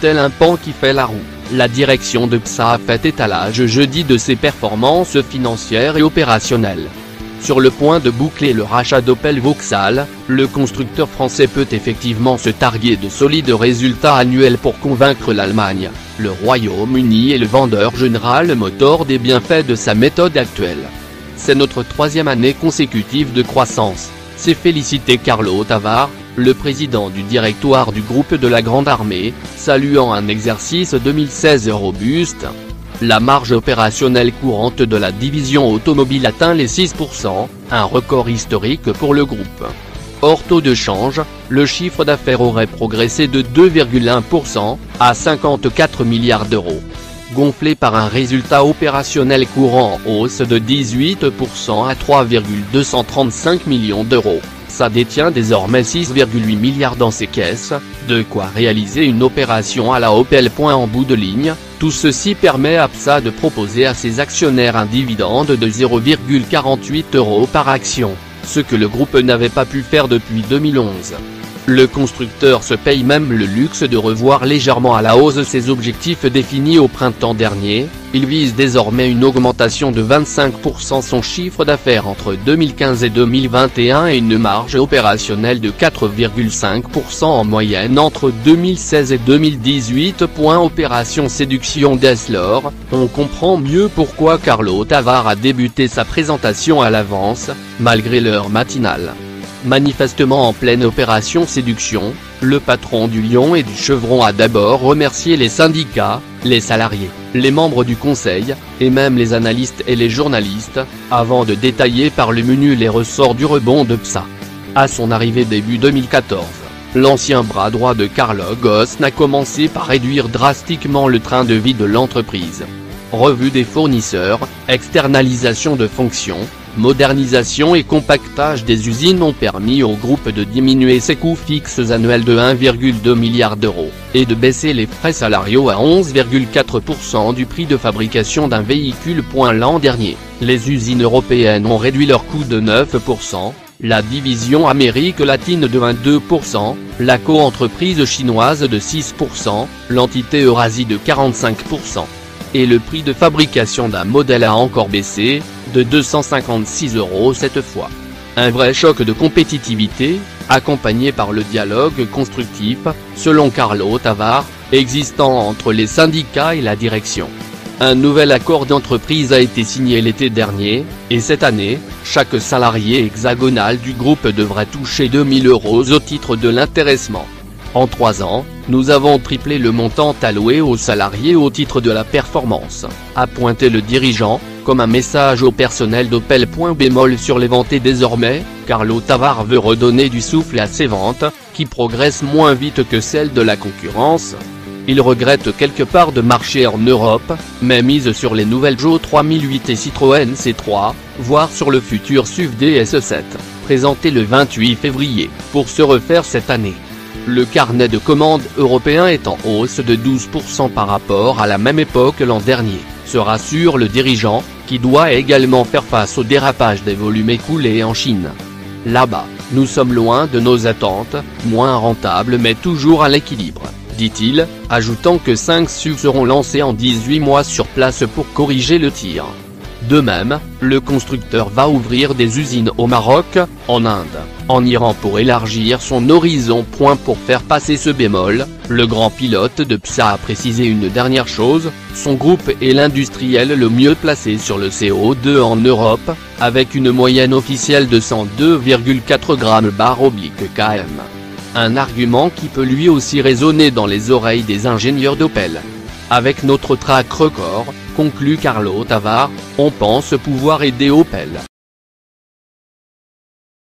Tel un pan qui fait la roue, la direction de PSA a fait étalage jeudi de ses performances financières et opérationnelles. Sur le point de boucler le rachat d'Opel Vauxhall, le constructeur français peut effectivement se targuer de solides résultats annuels pour convaincre l'Allemagne, le Royaume-Uni et le vendeur General Motors des bienfaits de sa méthode actuelle. C'est notre troisième année consécutive de croissance, s'est félicité Carlo Tavard, le président du directoire du groupe de la Grande Armée, saluant un exercice 2016 robuste. La marge opérationnelle courante de la division automobile atteint les 6%, un record historique pour le groupe. Hors taux de change, le chiffre d'affaires aurait progressé de 2,1%, à 54 milliards d'euros. Gonflé par un résultat opérationnel courant en hausse de 18% à 3,235 millions d'euros ça détient désormais 6,8 milliards dans ses caisses, de quoi réaliser une opération à la Opel. En bout de ligne, tout ceci permet à PSA de proposer à ses actionnaires un dividende de 0,48 euros par action, ce que le groupe n'avait pas pu faire depuis 2011. Le constructeur se paye même le luxe de revoir légèrement à la hausse ses objectifs définis au printemps dernier, il vise désormais une augmentation de 25% son chiffre d'affaires entre 2015 et 2021 et une marge opérationnelle de 4,5% en moyenne entre 2016 et 2018. Opération séduction d'Eslor, on comprend mieux pourquoi Carlo Tavard a débuté sa présentation à l'avance, malgré l'heure matinale. Manifestement en pleine opération séduction, le patron du Lion et du Chevron a d'abord remercié les syndicats, les salariés, les membres du conseil, et même les analystes et les journalistes, avant de détailler par le menu les ressorts du rebond de PSA. À son arrivée début 2014, l'ancien bras droit de Carlo Ghosn a commencé par réduire drastiquement le train de vie de l'entreprise. Revue des fournisseurs, externalisation de fonctions, modernisation et compactage des usines ont permis au groupe de diminuer ses coûts fixes annuels de 1,2 milliard d'euros, et de baisser les frais salariaux à 11,4% du prix de fabrication d'un véhicule. L'an dernier, les usines européennes ont réduit leurs coûts de 9%, la division Amérique latine de 22%, la co-entreprise chinoise de 6%, l'entité Eurasie de 45%. Et le prix de fabrication d'un modèle a encore baissé, de 256 euros cette fois. Un vrai choc de compétitivité, accompagné par le dialogue constructif, selon Carlo Tavard, existant entre les syndicats et la direction. Un nouvel accord d'entreprise a été signé l'été dernier, et cette année, chaque salarié hexagonal du groupe devrait toucher 2000 euros au titre de l'intéressement. En trois ans, nous avons triplé le montant alloué aux salariés au titre de la performance, a pointé le dirigeant, comme un message au personnel d'Opel. Bémol sur les ventes désormais, Carlo Tavard veut redonner du souffle à ses ventes, qui progressent moins vite que celles de la concurrence. Il regrette quelque part de marché en Europe, mais mise sur les nouvelles Joe 3008 et Citroën C3, voire sur le futur SUV DS7, présenté le 28 février, pour se refaire cette année. Le carnet de commandes européen est en hausse de 12% par rapport à la même époque l'an dernier, se rassure le dirigeant, qui doit également faire face au dérapage des volumes écoulés en Chine. Là-bas, nous sommes loin de nos attentes, moins rentables mais toujours à l'équilibre, dit-il, ajoutant que 5 SUV seront lancés en 18 mois sur place pour corriger le tir. De même, le constructeur va ouvrir des usines au Maroc, en Inde, en Iran pour élargir son horizon. Pour faire passer ce bémol, le grand pilote de PSA a précisé une dernière chose, son groupe est l'industriel le mieux placé sur le CO2 en Europe, avec une moyenne officielle de 102,4 grammes bar oblique km. Un argument qui peut lui aussi résonner dans les oreilles des ingénieurs d'Opel. Avec notre track record, conclut Carlo Tavard, on pense pouvoir aider Opel.